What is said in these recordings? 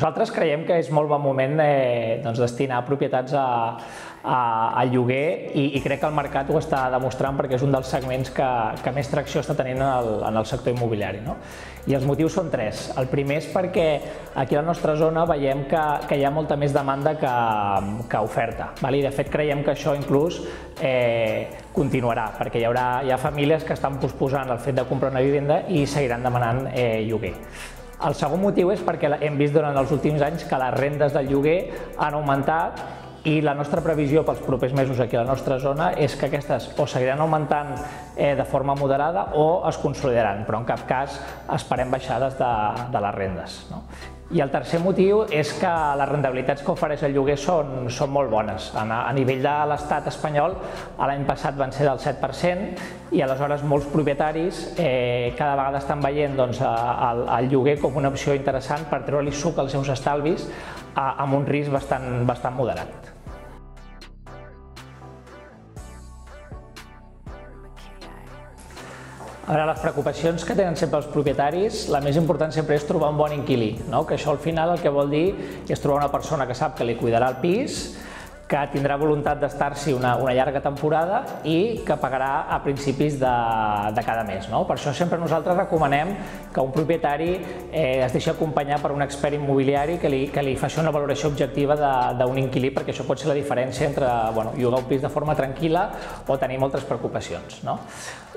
Nosaltres creiem que és molt bon moment eh, doncs destinar propietats a, a, al lloguer i, i crec que el mercat ho està demostrant perquè és un dels segments que, que més tracció està tenint en el, en el sector immobiliari. No? I els motius són tres. El primer és perquè aquí a la nostra zona veiem que, que hi ha molta més demanda que, que oferta. Val? I de fet creiem que això inclús eh, continuarà, perquè hi haurà hi ha famílies que estan posposant el fet de comprar una vivenda i seguiran demanant eh, lloguer. El segon motiu és perquè hem vist durant els últims anys que les rendes del lloguer han augmentat i la nostra previsió pels propers mesos aquí a la nostra zona és que aquestes o seguiran augmentant eh, de forma moderada o es consolidaran, però en cap cas esperem baixades de, de les rendes. No? I el tercer motiu és que les rendibilitats que ofereix el lloguer són, són molt bones. A, a nivell de l'estat espanyol, l'any passat van ser del 7% i aleshores molts propietaris eh, cada vegada estan veient doncs, el, el lloguer com una opció interessant per treure-li suc als seus estalvis a, amb un risc bastant, bastant moderat. A veure, les preocupacions que tenen sempre els propietaris, la més important sempre és trobar un bon inquilí, no? que això al final el que vol dir és trobar una persona que sap que li cuidarà el pis, que tindrà voluntat d'estar-s'hi una, una llarga temporada i que pagarà a principis de, de cada mes. No? Per això sempre nosaltres recomanem que un propietari eh, es deixi acompanyar per un expert immobiliari que li, que li faci una valoració objectiva d'un inquilí, perquè això pot ser la diferència entre bueno, llogar un pis de forma tranquil·la o tenir moltes preocupacions. No?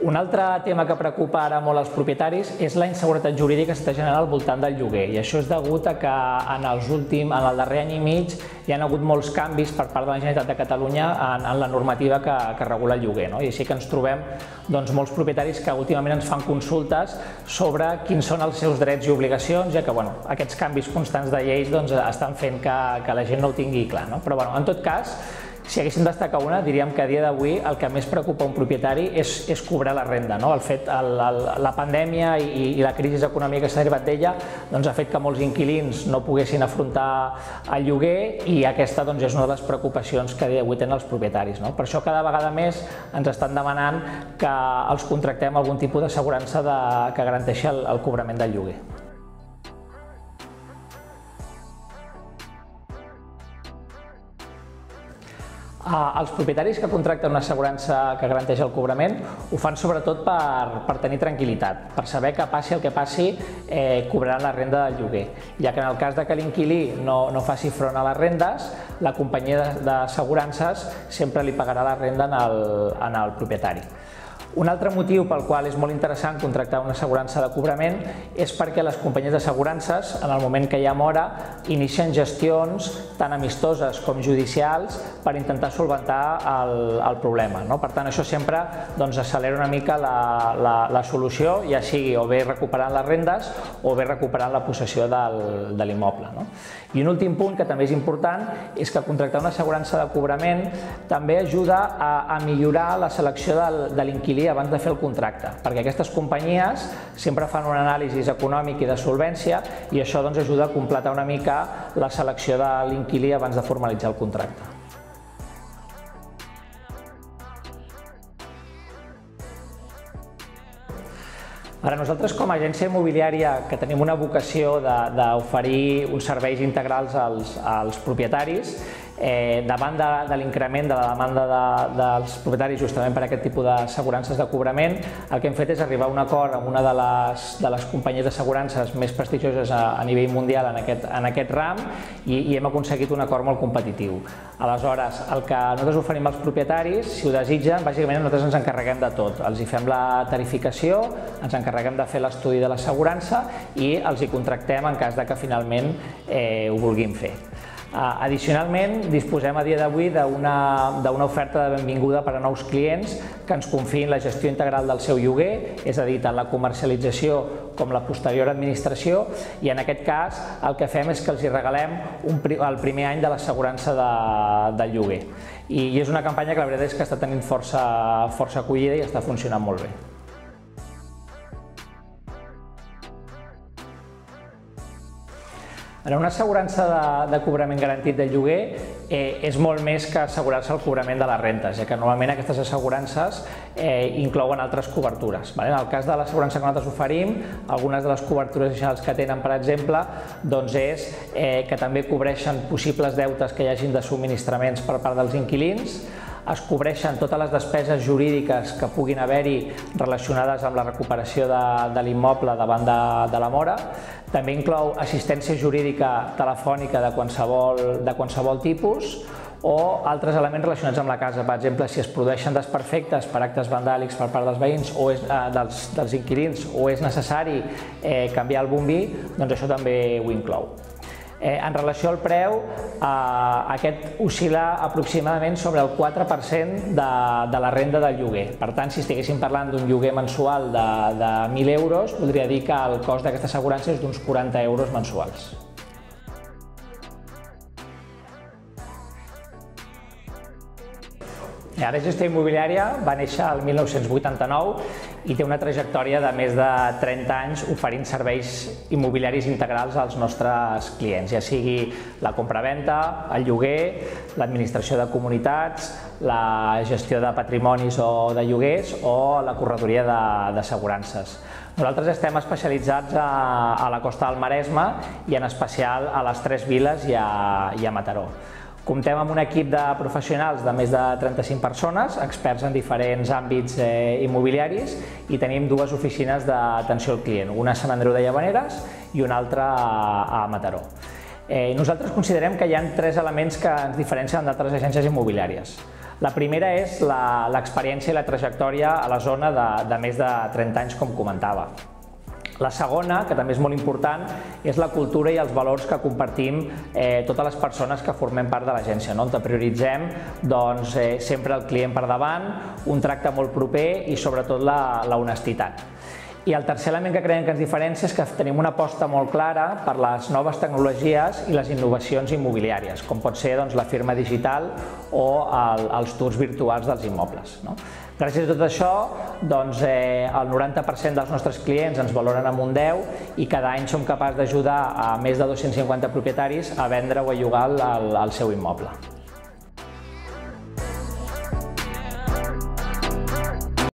Un altre tema que preocupa ara molt els propietaris és la inseguretat jurídica que s'està generant al voltant del lloguer i això és degut a que en, els últim, en el darrer any i mig hi ha hagut molts canvis per part de la Generalitat de Catalunya en, en la normativa que, que regula el lloguer. No? I així que ens trobem doncs, molts propietaris que últimament ens fan consultes sobre quins són els seus drets i obligacions, ja que bueno, aquests canvis constants de lleis doncs, estan fent que, que la gent no ho tingui clar. No? Però bueno, en tot cas, si haguéssim destacar una, diríem que a dia d'avui el que més preocupa un propietari és, és cobrar la renda. No? El fet, el, el, la pandèmia i, i la crisi econòmica que s'ha derivat d'ella doncs, ha fet que molts inquilins no poguessin afrontar el lloguer i aquesta doncs, és una de les preocupacions que a dia d'avui tenen els propietaris. No? Per això cada vegada més ens estan demanant que els contractem algun tipus d'assegurança de, que garanteixi el, el cobrament del lloguer. Els propietaris que contracten una assegurança que garanteix el cobrament ho fan sobretot per, per tenir tranquil·litat, per saber que passi el que passi eh, cobraran la renda del lloguer, ja que en el cas de que l'inquilí no, no faci front a les rendes, la companyia d'assegurances sempre li pagarà la renda en el, en el propietari. Un altre motiu pel qual és molt interessant contractar una assegurança de cobrament és perquè les companyies d'assegurances, en el moment que hi ha mora, inicien gestions tan amistoses com judicials per intentar solventar el, el problema. No? Per tant, això sempre doncs, accelera una mica la, la, la solució, ja sigui o bé recuperant les rendes o bé recuperant la possessió del, de l'immoble. No? I un últim punt que també és important és que contractar una assegurança de cobrament també ajuda a, a millorar la selecció del, de l'inquilí abans de fer el contracte, perquè aquestes companyies sempre fan un anàlisi econòmic i de solvència i això doncs, ajuda a completar una mica la selecció de l'inquilí abans de formalitzar el contracte. Ara, nosaltres com a agència immobiliària que tenim una vocació d'oferir uns serveis integrals als, als propietaris, Eh, davant de, de l'increment de la demanda de, dels propietaris justament per aquest tipus d'assegurances de cobrament, el que hem fet és arribar a un acord amb una de les, de les companyies d'assegurances més prestigioses a, a nivell mundial en aquest, en aquest ram i, i hem aconseguit un acord molt competitiu. Aleshores, el que nosaltres oferim als propietaris, si ho desitgen, bàsicament nosaltres ens encarreguem de tot. Els hi fem la tarificació, ens encarreguem de fer l'estudi de l'assegurança i els hi contractem en cas de que finalment eh, ho vulguin fer. Uh, addicionalment, disposem a dia d'avui d'una oferta de benvinguda per a nous clients que ens confiïn la gestió integral del seu lloguer, és a dir, tant la comercialització com la posterior administració, i en aquest cas el que fem és que els hi regalem un, el primer any de l'assegurança de, del lloguer. I, I és una campanya que la veritat és que està tenint força, força acollida i està funcionant molt bé. En una assegurança de, de cobrament garantit de lloguer eh, és molt més que assegurar-se el cobrament de les rentes, ja que normalment aquestes assegurances eh, inclouen altres cobertures. Vale? En el cas de l'assegurança que nosaltres oferim, algunes de les cobertures addicionals que tenen, per exemple, doncs és eh, que també cobreixen possibles deutes que hi hagin de subministraments per part dels inquilins, es cobreixen totes les despeses jurídiques que puguin haver-hi relacionades amb la recuperació de, de l'immoble davant de, de la mora. També inclou assistència jurídica telefònica de qualsevol, de qualsevol tipus o altres elements relacionats amb la casa. Per exemple, si es produeixen desperfectes per actes vandàlics per part dels veïns o és, eh, dels, dels inquilins o és necessari eh, canviar el bombí, doncs això també ho inclou. Eh, en relació al preu, eh, aquest oscil·la aproximadament sobre el 4% de, de la renda del lloguer. Per tant, si estiguéssim parlant d'un lloguer mensual de, de 1.000 euros, voldria dir que el cost d'aquesta assegurança és d'uns 40 euros mensuals. Ara Gestió Immobiliària va néixer el 1989 i té una trajectòria de més de 30 anys oferint serveis immobiliaris integrals als nostres clients, ja sigui la compraventa, el lloguer, l'administració de comunitats, la gestió de patrimonis o de lloguers o la corredoria d'assegurances. Nosaltres estem especialitzats a, a la costa del Maresme i en especial a les Tres Viles i a, i a Mataró. Comptem amb un equip de professionals de més de 35 persones, experts en diferents àmbits eh, immobiliaris i tenim dues oficines d'atenció al client, una a Sant Andreu de Llavaneres i una altra a, a Mataró. Eh, nosaltres considerem que hi ha tres elements que ens diferencien d'altres agències immobiliàries. La primera és l'experiència i la trajectòria a la zona de, de més de 30 anys, com comentava. La segona, que també és molt important, és la cultura i els valors que compartim eh, totes les persones que formem part de l'agència, no? on prioritzem doncs, eh, sempre el client per davant, un tracte molt proper i sobretot la, la honestitat. I el tercer element que creiem que ens diferencia és que tenim una aposta molt clara per les noves tecnologies i les innovacions immobiliàries, com pot ser doncs, la firma digital o el, els tours virtuals dels immobles. No? Gràcies a tot això, doncs, eh, el 90% dels nostres clients ens valoren amb un 10 i cada any som capaços d'ajudar a més de 250 propietaris a vendre o a llogar el, el, seu immoble.